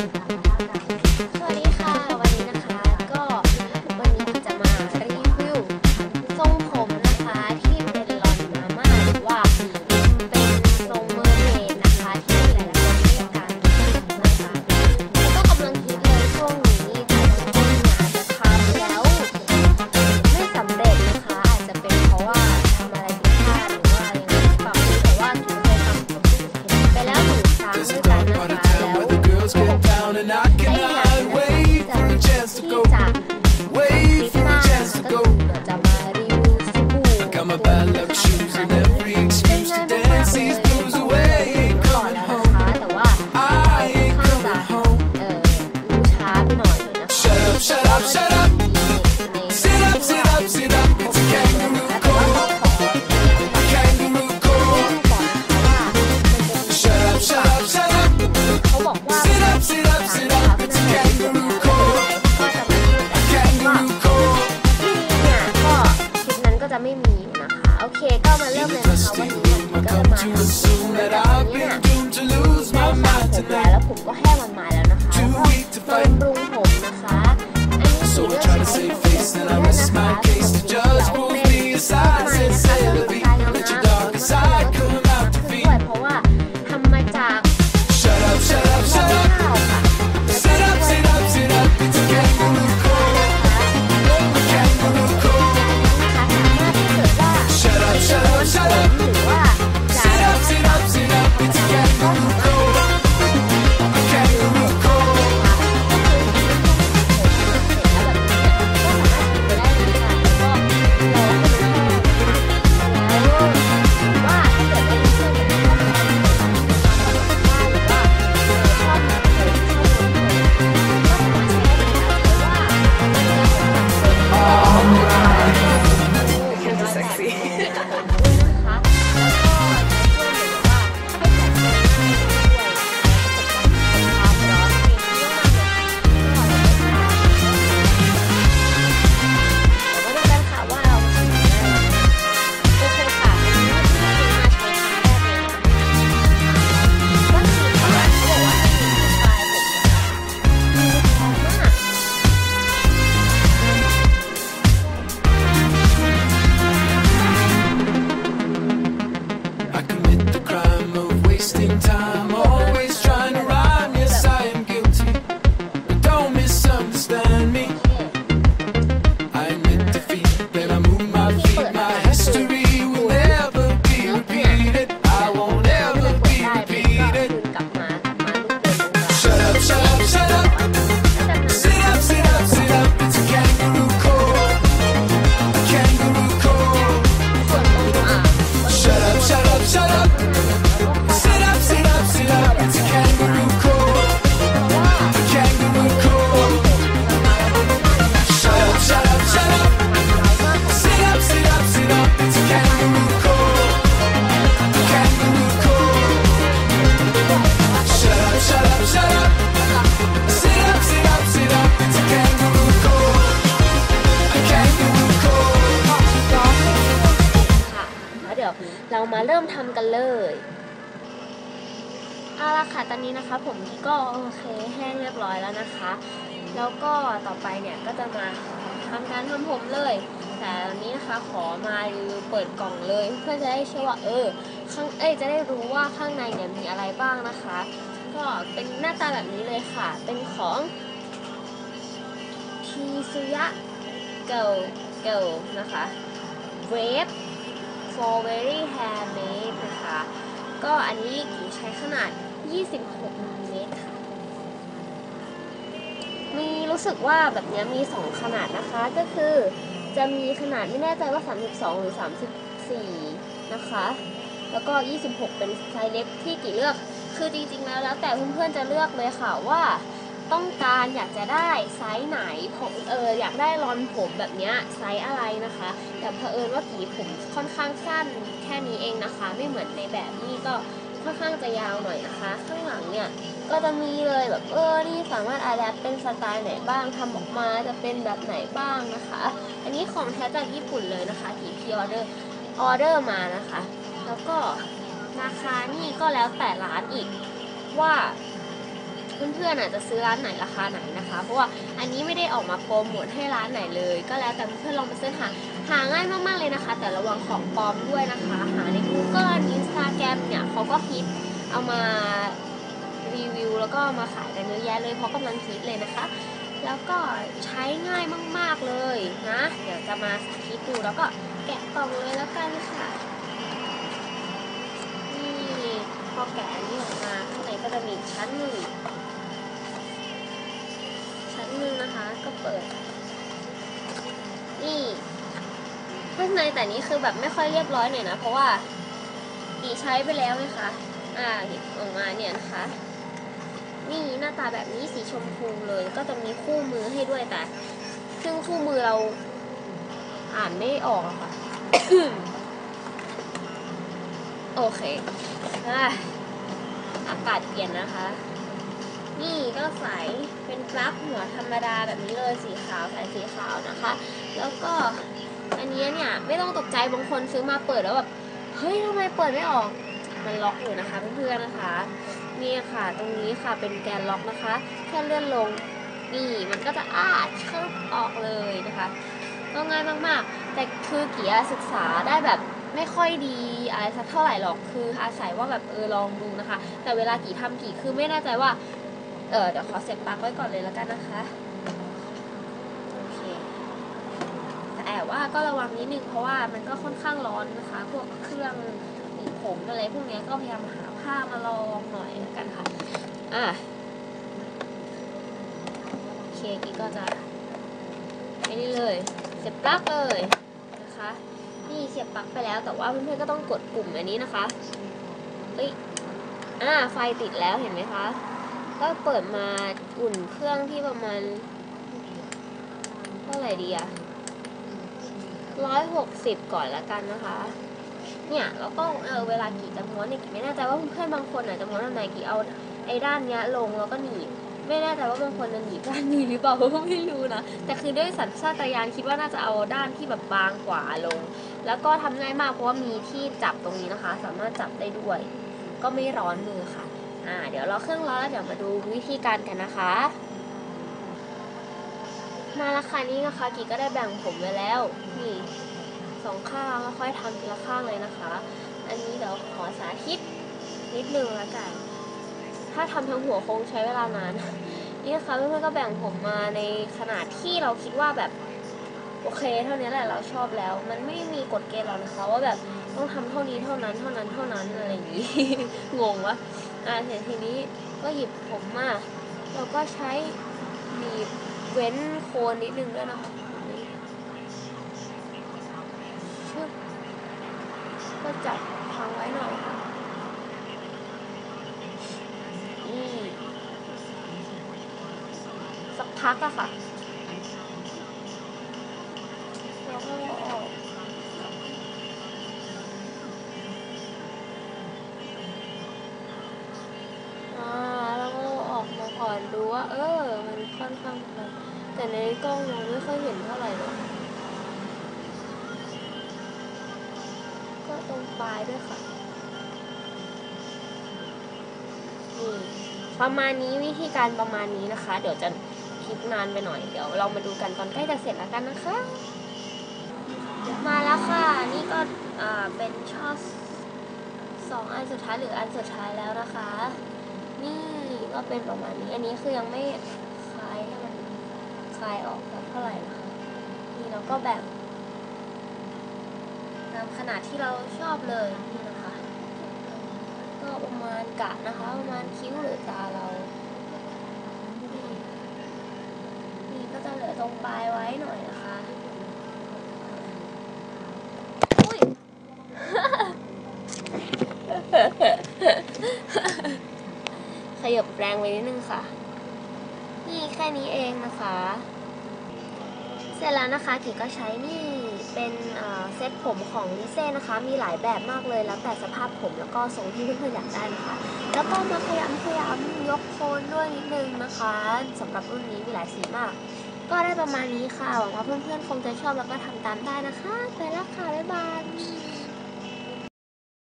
Música เอาละค่ะตอนนี้นะคะ ผมก็โอเคแห้งเรียบร้อยแล้วนะคะ แล้วก็ต่อไปเนี่ยก็จะมาทำการทำผมเลย แต่วันนี้นะคะขอมาเปิดกล่องเลย เพื่อจะได้เชื่อว่าเออข้างเอ้จะได้รู้ว่าข้างในเนี่ยมีอะไรบ้างนะคะ ก็เป็นหน้าตาแบบนี้เลยค่ะ เป็นของทีซุยะ curl curl นะคะ wave for very handmade นะคะ ก็อันนี้กี้ใช้ขนาด 26มิลลิเมตรค่ะ มีรู้สึกว่าแบบนี้มี 2 ขนาดนะคะ ก็คือจะมีขนาดไม่แน่ใจว่า 32 หรือ 34 นะคะ แล้วก็ 26 เป็นไซส์เล็กที่กี้เลือก คือจริงๆแล้วแล้วแต่เพื่อนๆจะเลือกเลยค่ะว่าต้องการอยากจะได้ไซส์ไหนผมเอออยากได้ลอนผมแบบนี้ไซส์อะไรนะคะ แต่เผอิญว่ากี้ผมค่อนข้างสั้นแค่นี้เองนะคะ ไม่เหมือนในแบบนี้ก็ ค่อนข้างจะยาวหน่อยนะคะ ข้างหลังเนี่ยก็จะมีเลยแบบเออนี่สามารถอาดัเป็นสไตล์ไหนบ้างทำออกมาจะเป็นแบบไหนบ้างนะคะ อันนี้ของแท้จากญี่ปุ่นเลยนะคะที่ pre-order order มานะคะ แล้วก็ราคานี่ก็แล้วแต่ร้านอีกว่า เพื่อนๆอาจจะซื้อร้านไหนราคาไหนนะคะ เพราะว่าอันนี้ไม่ได้ออกมาโปรโมทให้ร้านไหนเลย ก็แล้วแต่เพื่อนๆลองไปเสิร์ชหาหาง่ายมากๆเลยนะคะ แต่ระวังของปลอมด้วยนะคะ หาใน Google Instagram เนี่ยเขาก็ฮิตเอามารีวิวแล้วก็มาขายกันเยอะแยะเลยเพราะกำลังฮิตเลยนะคะ แล้วก็ใช้ง่ายมากๆเลยนะ เดี๋ยวจะมาสาธิตดูแล้วก็แกะกล่องเลยแล้วกันค่ะนี่พอแกะอันนี้ออกมาข้างในก็จะมีชั้นหนึ่ง นหนึ่งนะคะ ก็เปิด นี่ข้างในแต่นี้คือแบบไม่ค่อยเรียบร้อยหน่อยนะ เพราะว่าอีใช้ไปแล้วไหมคะ อ่าหยิบออกมาเนี่ยนะคะ นี่หน้าตาแบบนี้สีชมพูเลย ก็จะมีคู่มือให้ด้วยแต่ ซึ่งคู่มือเราอ่านไม่ออกอะค่ะ โอเคอะอากาศเปลี่ยนนะคะ นี่ก็ใสเป็นปลั๊กหัวธรรมดาแบบนี้เลยสีขาวสายสีขาวนะคะ แล้วก็อันนี้เนี่ยไม่ต้องตกใจบางคนซื้อมาเปิดแล้วแบบเฮ้ยทำไมเปิดไม่ออกมันล็อกอยู่นะคะเพื่อนๆนะคะนี่ค่ะ ตรงนี้ค่ะเป็นแกนล็อกนะคะแค่เลื่อนลงนี่มันก็จะอ้าชึบออกเลยนะคะก็ง่ายมากๆ แต่คือกี่ศึกษาได้แบบไม่ค่อยดีอะไรสักเท่าไหร่หรอกคืออาศัยว่าแบบเออลองดูนะคะ แต่เวลากี่ทำกี่คือไม่แน่ใจว่า เออเดี๋ยวขอเสียบปลั๊กไว้ก่อนเลยแล้วกันนะคะโอเคแต่ว่าก็ระวังนิดนึงเพราะว่ามันก็ค่อนข้างร้อนนะคะ พวกเครื่องหนีผมอะไรพวกนี้ก็พยายามหาผ้ามาลองหน่อยแล้วกันค่ะอะโอเคกี้ก็จะไอ้นี่เลย เสียบปลั๊กเลยนะคะนี่เสียบปลั๊กไปแล้วแต่ว่าเพื่อนๆก็ต้องกดปุ่มอันนี้นะคะเอ้ยอ่าไฟติดแล้วเห็นไหมคะ ก็เปิดมาอุ่นเครื่องที่ประมาณเท่าไหร่ดีอะร้อยหกสิบก่อนละกันนะคะ เนี่ยแล้วก็เออเวลากี่จะม้วนเนี่ยกี่ไม่แน่ใจว่าเพื่อนบางคนอาจจะม้วนอันไหนกี่เอาไอ้ด้านเนี้ยลงแล้วก็หนีบไม่แน่ใจว่าบางคนจะหนีบด้านนี้หรือเปล่าก็ไม่รู้นะแต่คือด้วยสัญชาตญาณคิดว่าน่าจะเอาด้านที่แบบบางกว่าลง แล้วก็ทำง่ายมากเพราะว่ามีที่จับตรงนี้นะคะ สามารถจับได้ด้วย ก็ไม่ร้อนมือค่ะ อ่าเดี๋ยวเราเครื่องร้อนแล้วเดี๋ยวมาดูวิธีการกันนะคะ มาละค่ะนี้นะคะกีก็ได้แบ่งผมไว้แล้วนี่สองข้างค่อยๆทำทีละข้างเลยนะคะ อันนี้เดี๋ยวขอสาธิตนิดนึงละกัน ถ้าทำทั้งหัวคงใช้เวลานานนี่นะคะเพื่อนๆก็แบ่งผมมาในขนาดที่เราคิดว่าแบบโอเค เท่านี้แหละเราชอบแล้ว มันไม่มีกฎเกณฑ์หรอกนะคะ ว่าแบบต้องทำเท่านี้เท่านั้นเท่านั้นเท่านั้นอะไรอย่างนี้ งงวะ อ่าเสร็จทีนี้ก็หยิบผมมาแล้วก็ใช้หนีบเว้นโคนนิดนึงด้วยนะคะนี่ชึบก็จับพังไว้หน่อยค่ะสักพักอะค่ะแล้วก็ออกอ่าแล้วก็ออกมาก่อนดู ว่า เออ มันค่อนข้างชัดแต่ในกล้องยังไม่ค่อยเห็นเท่าไหร่หรอกก็ตรงปลายด้วยค่ะ นี่ประมาณนี้วิธีการประมาณนี้นะคะ เดี๋ยวจะคลิปนานไปหน่อย เดี๋ยวเรามาดูกันตอนใกล้จะเสร็จแล้วกันนะคะ มาแล้วค่ะ นี่ก็อ่าเป็นช่อสองอันสุดท้ายหรืออันสุดท้ายแล้วนะคะ นี่ ก็เป็นประมาณนี้ อันนี้คือยังไม่คลายให้มันคลายออกสักเท่าไหร่นะคะนี่เราก็แบบตามขนาดที่เราชอบเลยนี่นะคะ ก็ประมาณกะนะคะ ประมาณคิ้วหรือตาเรา นี่นี่ก็จะเหลือตรงปลายไว้หน่อยนะคะ อุ้ย ข ยับแรงไปนิดนึงค่ะ นี่แค่นี้เองนะคะ เสร็จแล้วนะคะกิก็ใช้นี่เป็นเอ่อเซตผมของลิเซ่นะคะ มีหลายแบบมากเลยแล้วแต่สภาพผมแล้วก็ทรงที่เพื่อนๆอยากได้นะคะ แล้วก็มาพยายามพยายามยกโคนด้วยนิดนึงนะคะสำหรับรุ่นนี้มีหลายสีมาก ก็ได้ประมาณนี้ค่ะหวังว่าเพื่อนๆคงจะชอบแล้วก็ทำตามได้นะคะ ไปแล้วค่ะบ๊ายบาย